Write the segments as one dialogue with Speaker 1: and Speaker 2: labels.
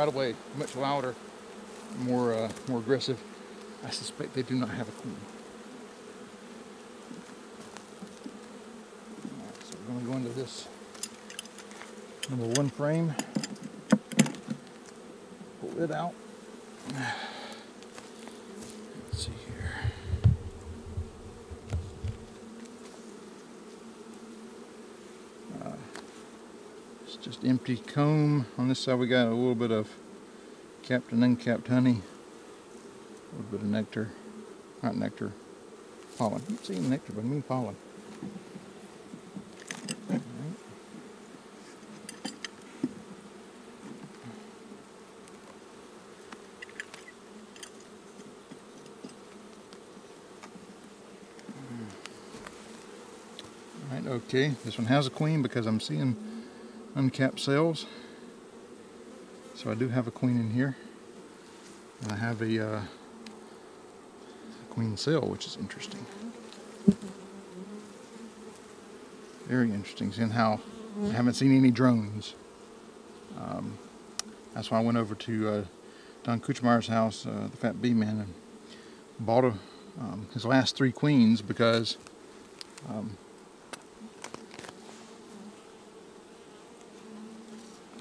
Speaker 1: right away, much louder, more uh, more aggressive. I suspect they do not have a queen. Alright, so we're going to go into this number one frame. Pull it out. Let's see here. Uh, it's just empty comb. On this side we got a little bit of capped and uncapped honey. A little bit of nectar. Not nectar. Pollen. I'm saying nectar, but I mean pollen. Alright. Alright, okay. This one has a queen because I'm seeing uncapped cells. So I do have a queen in here. And I have a uh, queen cell, which is interesting. Very interesting, seeing how I haven't seen any drones. Um, that's why I went over to uh, Don Kuchenmeister's house, uh, the Fat Bee Man, and bought a, um, his last three queens because um,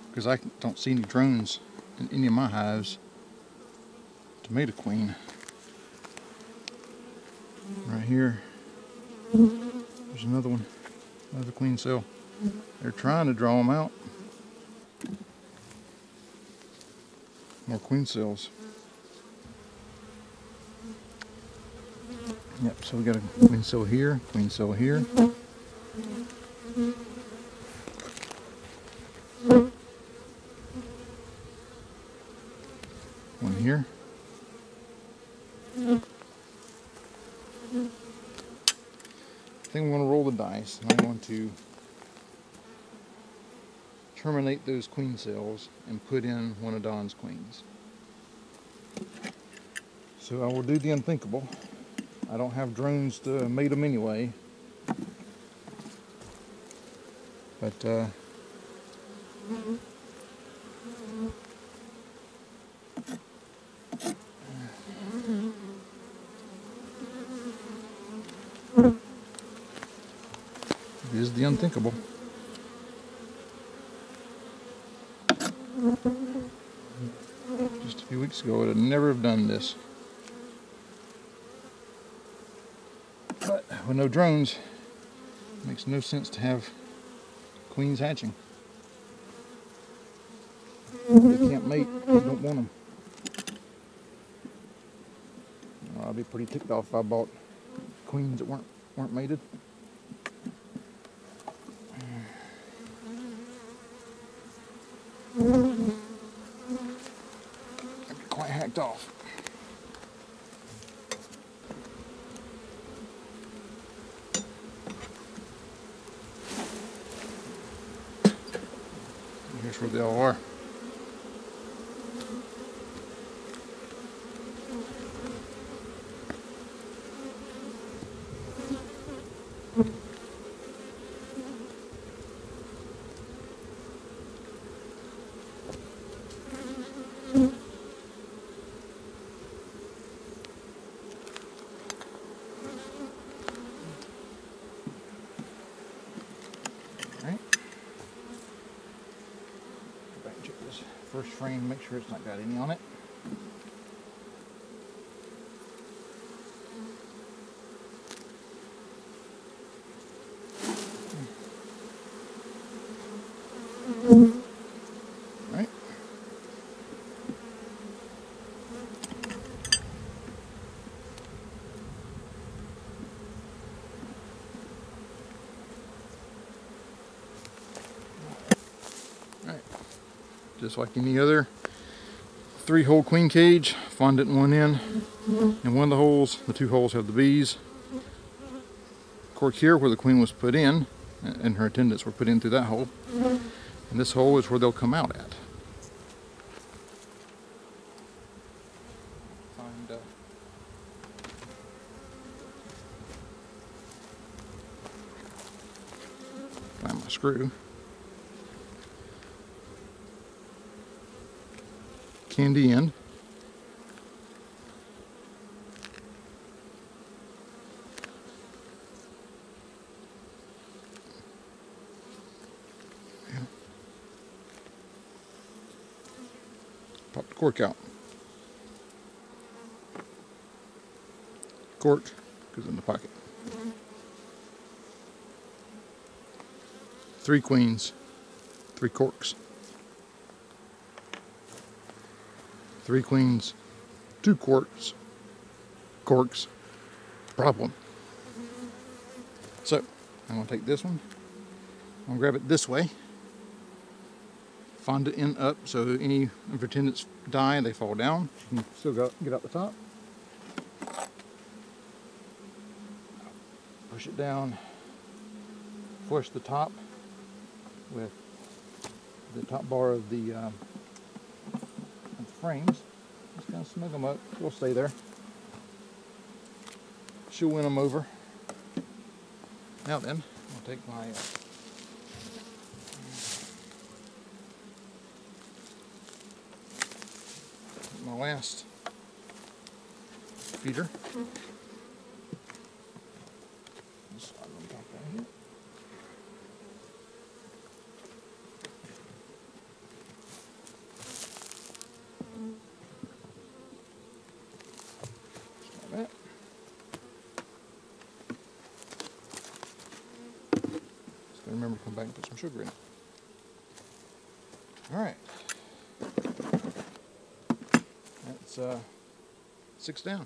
Speaker 1: because I don't see any drones in any of my hives Tomato queen. Right here, there's another one, another queen cell. They're trying to draw them out. More queen cells. Yep, so we got a queen cell here, queen cell here. Here. I think I'm going to roll the dice. and I'm going to terminate those queen cells and put in one of Don's queens. So I will do the unthinkable. I don't have drones to mate them anyway. But uh, is the unthinkable. Just a few weeks ago, I would have never have done this. But with no drones, it makes no sense to have queens hatching. They can't mate. You don't want them. I'd be pretty ticked off if I bought queens that weren't weren't mated. I'd be quite hacked off. Here's where they all are. Right. First frame, make sure it's not got any on it. Just like any other three hole queen cage, fondant one end. and one of the holes, the two holes have the bees. Cork here where the queen was put in, and her attendants were put in through that hole. And this hole is where they'll come out at. Find, uh, find my screw. Candy end. Yeah. Pop the cork out. Cork goes in the pocket. Three queens, three corks. Three queens, two corks, corks, problem. So, I'm to take this one, I'm to grab it this way, fondant in up so any, pretend it's die, they fall down. You can still got, get out the top. Push it down, flush the top with the top bar of the, of the frames. Just kind of snug them up. They'll stay there. She'll win them over. Now then, I'll take my uh, my last feeder. Just slide it on top right here. Just like that. Just gotta remember to come back and put some sugar in it. All right. That's uh, six down.